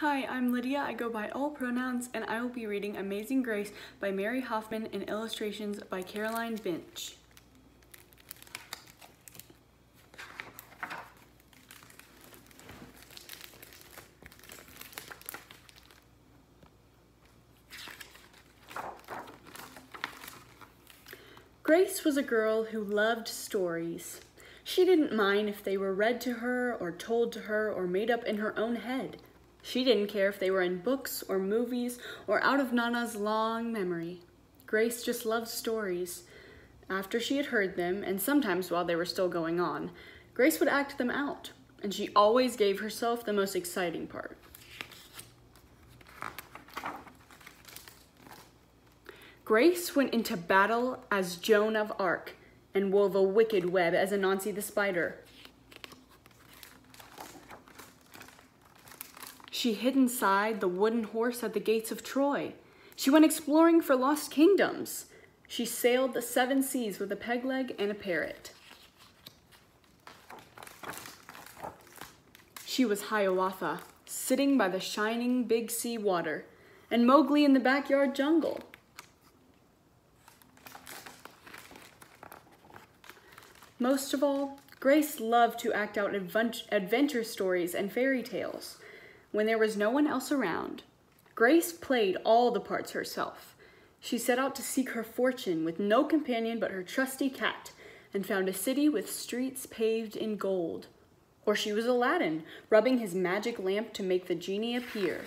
Hi, I'm Lydia. I go by all pronouns, and I will be reading Amazing Grace by Mary Hoffman and illustrations by Caroline Binch. Grace was a girl who loved stories. She didn't mind if they were read to her or told to her or made up in her own head. She didn't care if they were in books or movies or out of Nana's long memory. Grace just loved stories. After she had heard them, and sometimes while they were still going on, Grace would act them out, and she always gave herself the most exciting part. Grace went into battle as Joan of Arc and wove a wicked web as Anansi the spider. She hid inside the wooden horse at the gates of Troy. She went exploring for lost kingdoms. She sailed the seven seas with a peg leg and a parrot. She was Hiawatha, sitting by the shining big sea water, and Mowgli in the backyard jungle. Most of all, Grace loved to act out adventure stories and fairy tales. When there was no one else around, Grace played all the parts herself. She set out to seek her fortune with no companion but her trusty cat and found a city with streets paved in gold. Or she was Aladdin, rubbing his magic lamp to make the genie appear.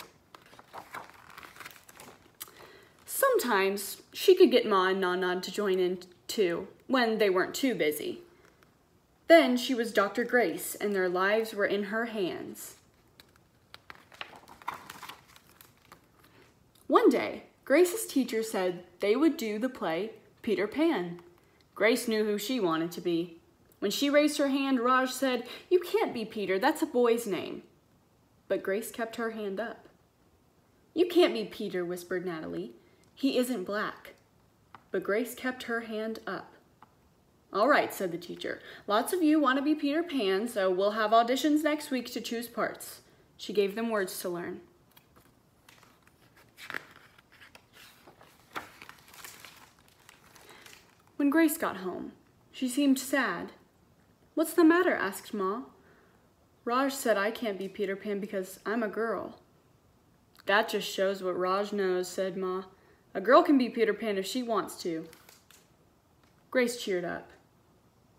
Sometimes she could get Ma and Nana to join in too, when they weren't too busy. Then she was Dr. Grace, and their lives were in her hands. One day, Grace's teacher said they would do the play Peter Pan. Grace knew who she wanted to be. When she raised her hand, Raj said, You can't be Peter, that's a boy's name. But Grace kept her hand up. You can't be Peter, whispered Natalie. He isn't black. But Grace kept her hand up. All right, said the teacher. Lots of you want to be Peter Pan, so we'll have auditions next week to choose parts. She gave them words to learn. When Grace got home, she seemed sad. What's the matter? asked Ma. Raj said I can't be Peter Pan because I'm a girl. That just shows what Raj knows, said Ma. A girl can be Peter Pan if she wants to. Grace cheered up.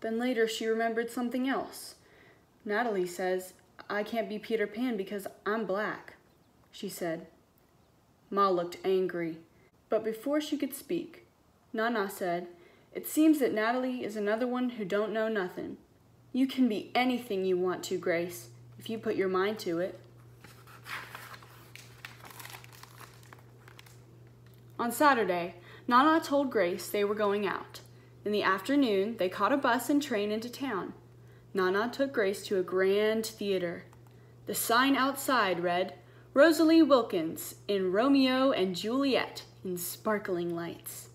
Then later she remembered something else. Natalie says, I can't be Peter Pan because I'm black, she said. Ma looked angry, but before she could speak, Nana said, it seems that Natalie is another one who don't know nothing. You can be anything you want to, Grace, if you put your mind to it. On Saturday, Nana told Grace they were going out. In the afternoon, they caught a bus and train into town. Nana took Grace to a grand theater. The sign outside read, Rosalie Wilkins in Romeo and Juliet in sparkling lights.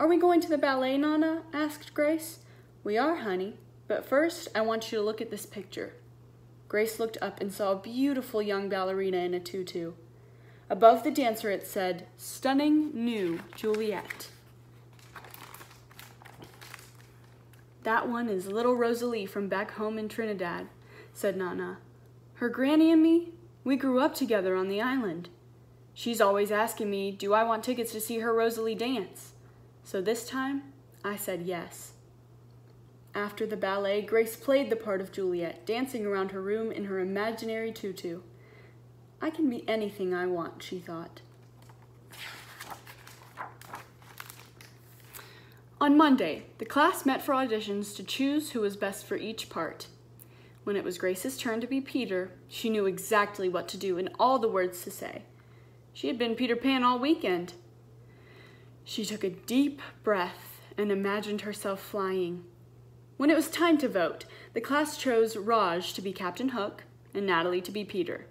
Are we going to the ballet, Nana? asked Grace. We are, honey. But first, I want you to look at this picture. Grace looked up and saw a beautiful young ballerina in a tutu. Above the dancer it said, Stunning New Juliet. That one is little Rosalie from back home in Trinidad, said Nana. Her granny and me, we grew up together on the island. She's always asking me, do I want tickets to see her Rosalie dance? So this time, I said yes. After the ballet, Grace played the part of Juliet, dancing around her room in her imaginary tutu. I can be anything I want, she thought. On Monday, the class met for auditions to choose who was best for each part. When it was Grace's turn to be Peter, she knew exactly what to do and all the words to say. She had been Peter Pan all weekend. She took a deep breath and imagined herself flying. When it was time to vote, the class chose Raj to be Captain Hook and Natalie to be Peter.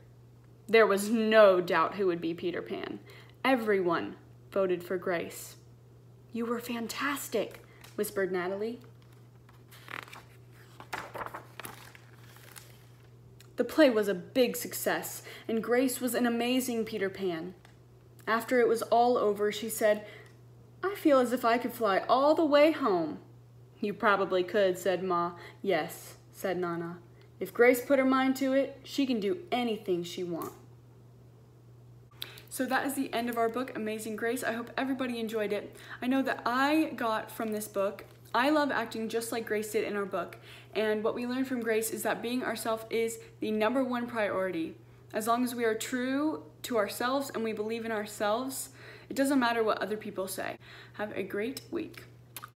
There was no doubt who would be Peter Pan. Everyone voted for Grace. You were fantastic, whispered Natalie. The play was a big success, and Grace was an amazing Peter Pan. After it was all over, she said, I feel as if I could fly all the way home. You probably could, said Ma. Yes, said Nana. If Grace put her mind to it, she can do anything she wants. So that is the end of our book, Amazing Grace. I hope everybody enjoyed it. I know that I got from this book, I love acting just like Grace did in our book. And what we learn from Grace is that being ourselves is the number one priority. As long as we are true to ourselves and we believe in ourselves, it doesn't matter what other people say. Have a great week.